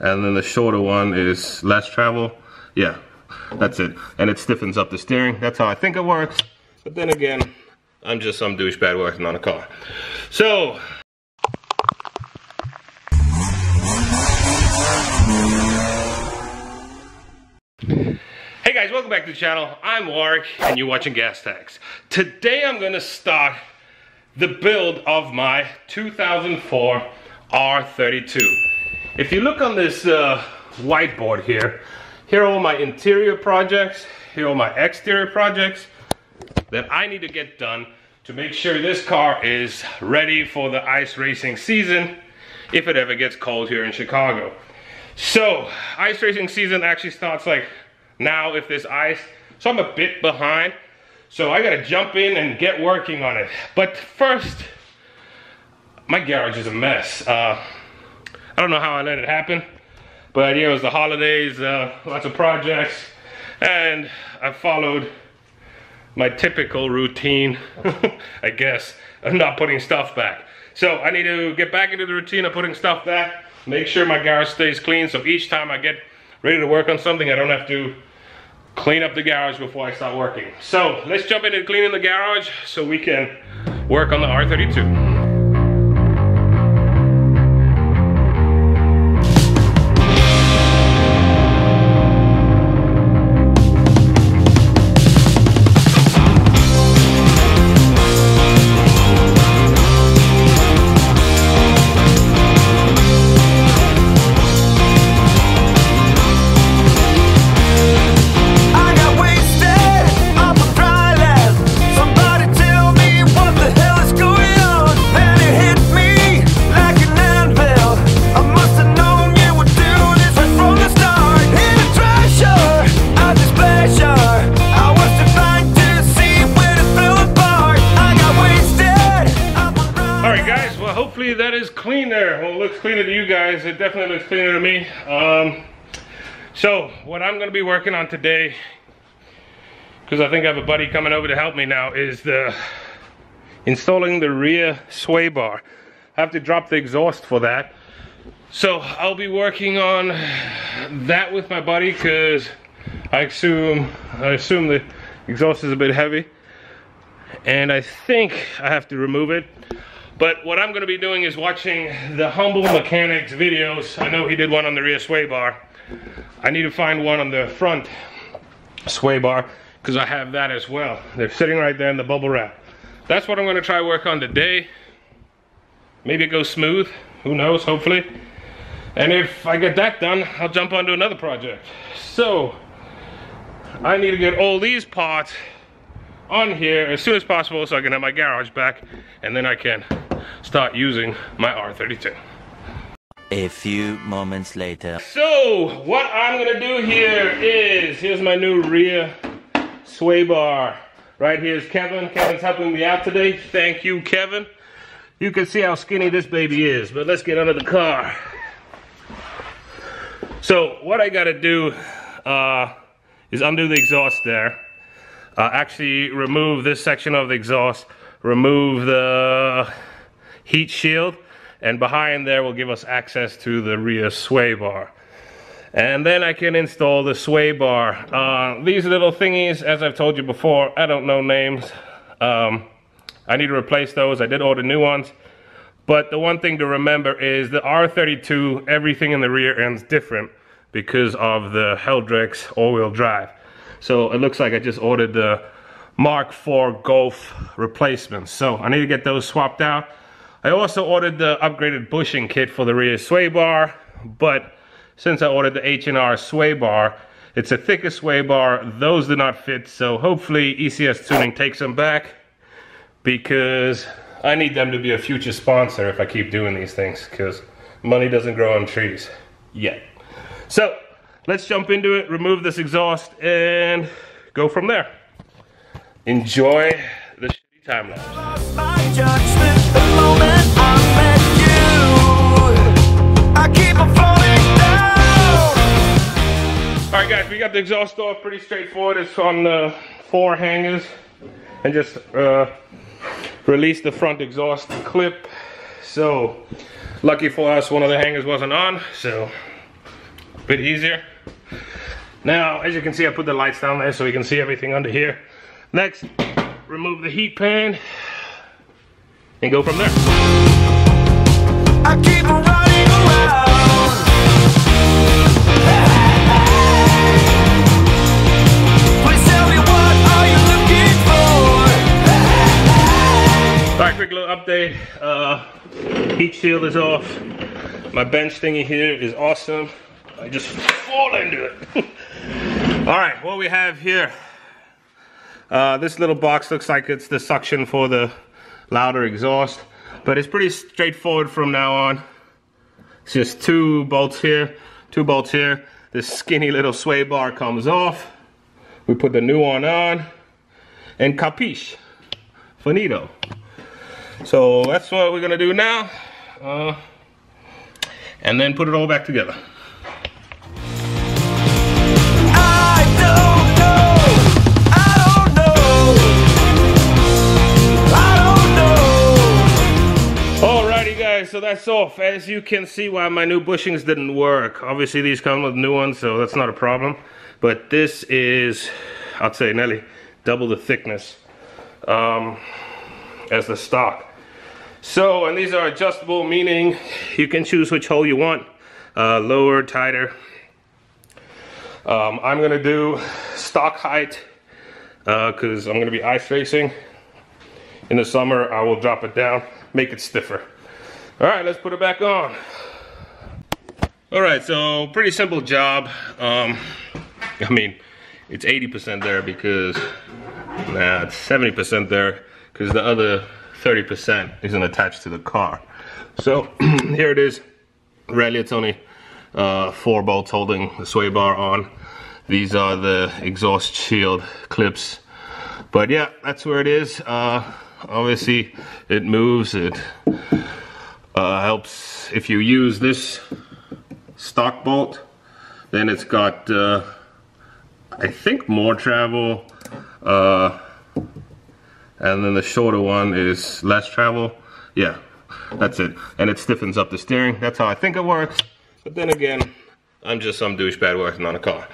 and then the shorter one is less travel. Yeah, that's it. And it stiffens up the steering. That's how I think it works. But then again, I'm just some douchebag working on a car. So, Hey guys, welcome back to the channel. I'm Warwick and you're watching Gas Tachs. Today I'm gonna start the build of my 2004 R32. If you look on this uh, whiteboard here, here are all my interior projects, here are all my exterior projects that I need to get done to make sure this car is ready for the ice racing season if it ever gets cold here in Chicago. So, ice racing season actually starts like now if there's ice. So I'm a bit behind. So I gotta jump in and get working on it. But first, my garage is a mess. Uh, I don't know how I let it happen, but yeah, it was the holidays, uh, lots of projects, and I followed my typical routine, I guess, of not putting stuff back. So I need to get back into the routine of putting stuff back, make sure my garage stays clean, so each time I get ready to work on something, I don't have to clean up the garage before I start working. So let's jump into cleaning the garage so we can work on the R32. Definitely looks cleaner to me. Um, so what I'm going to be working on today, because I think I have a buddy coming over to help me now, is the installing the rear sway bar. I have to drop the exhaust for that. So I'll be working on that with my buddy because I assume I assume the exhaust is a bit heavy and I think I have to remove it but what I'm gonna be doing is watching the Humble Mechanics videos. I know he did one on the rear sway bar. I need to find one on the front sway bar because I have that as well. They're sitting right there in the bubble wrap. That's what I'm gonna try work on today. Maybe it goes smooth, who knows, hopefully. And if I get that done, I'll jump onto another project. So, I need to get all these parts on here as soon as possible so I can have my garage back and then I can start using my R32. A few moments later. So, what I'm gonna do here is, here's my new rear sway bar. Right here's Kevin. Kevin's helping me out today. Thank you, Kevin. You can see how skinny this baby is, but let's get under the car. So, what I gotta do uh, is undo the exhaust there. Uh, actually remove this section of the exhaust, remove the heat shield, and behind there will give us access to the rear sway bar. And then I can install the sway bar. Uh, these little thingies, as I've told you before, I don't know names. Um, I need to replace those. I did order new ones. But the one thing to remember is the R32, everything in the rear end's different because of the Haldex all-wheel drive. So it looks like I just ordered the Mark IV Golf replacements. So I need to get those swapped out. I also ordered the upgraded bushing kit for the rear sway bar, but since I ordered the H&R sway bar, it's a thicker sway bar. Those do not fit, so hopefully ECS Tuning takes them back because I need them to be a future sponsor if I keep doing these things because money doesn't grow on trees yet. So let's jump into it, remove this exhaust, and go from there. Enjoy the shitty time lapse. Alright guys, we got the exhaust off pretty straightforward. It's on the four hangers and just uh, release the front exhaust clip. So lucky for us, one of the hangers wasn't on, so a bit easier. Now, as you can see, I put the lights down there so we can see everything under here. Next, remove the heat pan and go from there. I keep on running around. Please tell me what are you looking for? All right, quick little update. Uh, heat shield is off. My bench thingy here is awesome. I just fall into it. All right, what we have here. Uh, this little box looks like it's the suction for the louder exhaust, but it's pretty straightforward from now on. It's just two bolts here, two bolts here. This skinny little sway bar comes off. We put the new one on, and capiche, finito. So that's what we're gonna do now. Uh, and then put it all back together. So that's off. As you can see why my new bushings didn't work. Obviously these come with new ones, so that's not a problem. But this is, I'd say nearly double the thickness um, as the stock. So, and these are adjustable, meaning you can choose which hole you want. Uh, lower, tighter. Um, I'm gonna do stock height because I'm gonna be ice racing. In the summer, I will drop it down, make it stiffer. All right, let's put it back on. All right, so pretty simple job. Um, I mean, it's 80% there because, nah, it's 70% there because the other 30% isn't attached to the car. So here it is. Really, it's only uh, four bolts holding the sway bar on. These are the exhaust shield clips. But yeah, that's where it is. Uh, obviously, it moves. It uh, helps if you use this stock bolt. Then it's got, uh, I think, more travel. Uh, and then the shorter one is less travel. Yeah, that's it. And it stiffens up the steering. That's how I think it works. But then again, I'm just some douchebag working on a car.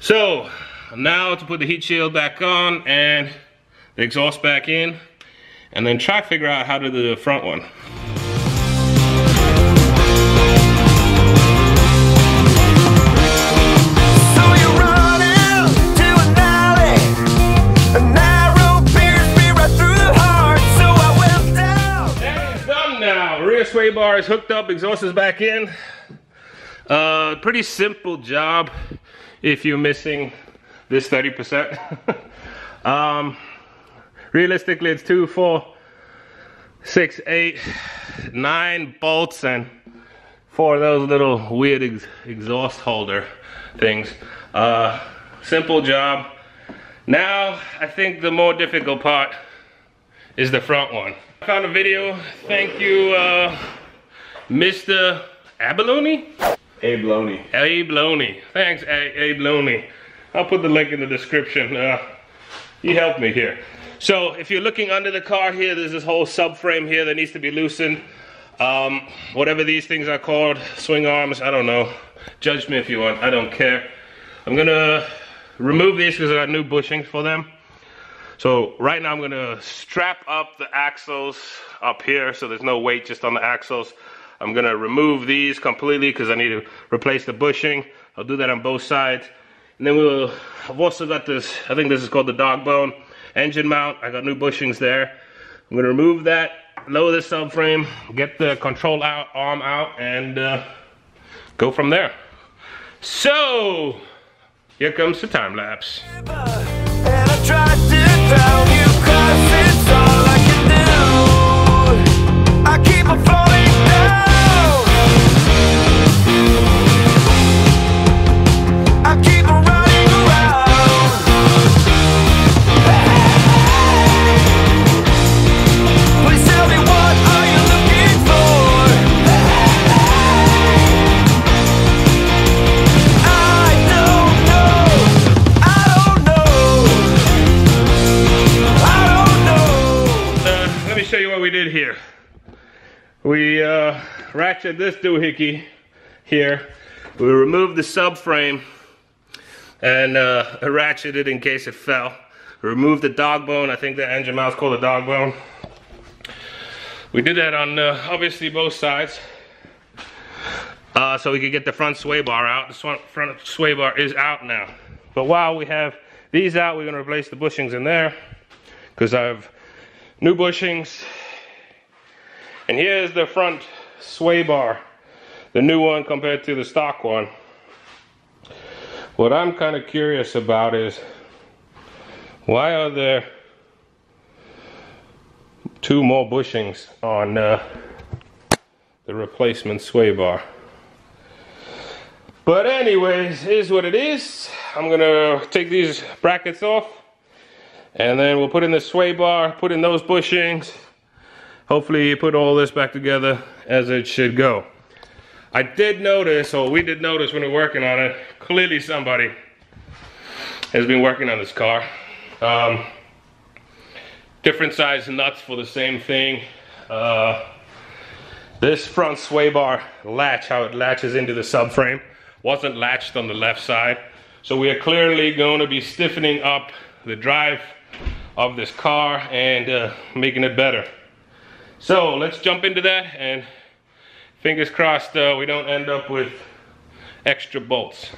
So now to put the heat shield back on and the exhaust back in, and then try to figure out how to do the front one. Sway bar is hooked up, exhaust is back in. Uh, pretty simple job if you're missing this 30%. um, realistically, it's two, four, six, eight, nine bolts and four of those little weird ex exhaust holder things. Uh, simple job. Now, I think the more difficult part is the front one. I found a video. Thank you, uh, Mr. Abalone? Abalone. Abalone. Thanks, Abalone. I'll put the link in the description. Uh, he helped me here. So if you're looking under the car here, there's this whole subframe here that needs to be loosened. Um, whatever these things are called, swing arms, I don't know. Judge me if you want, I don't care. I'm gonna remove these because I got new bushings for them. So right now I'm gonna strap up the axles up here so there's no weight just on the axles. I'm gonna remove these completely because I need to replace the bushing. I'll do that on both sides. And then we'll, I've also got this, I think this is called the dog bone engine mount. I got new bushings there. I'm gonna remove that, lower the subframe, get the control out, arm out, and uh, go from there. So, here comes the time lapse. Ratchet this doohickey here We removed the subframe and uh, ratcheted it in case it fell. Removed the dog bone. I think the engine mount's called a dog bone. We did that on uh, obviously both sides. Uh, so we could get the front sway bar out. The front, front sway bar is out now. But while we have these out, we're gonna replace the bushings in there because I have new bushings. And here's the front sway bar, the new one compared to the stock one. What I'm kind of curious about is why are there two more bushings on uh, the replacement sway bar? But anyways, is what it is. I'm gonna take these brackets off and then we'll put in the sway bar, put in those bushings. Hopefully you put all this back together as it should go. I did notice, or we did notice when we were working on it, clearly somebody has been working on this car. Um, different size nuts for the same thing. Uh, this front sway bar latch, how it latches into the subframe, wasn't latched on the left side. So we are clearly going to be stiffening up the drive of this car and uh, making it better. So let's jump into that and fingers crossed uh, we don't end up with extra bolts.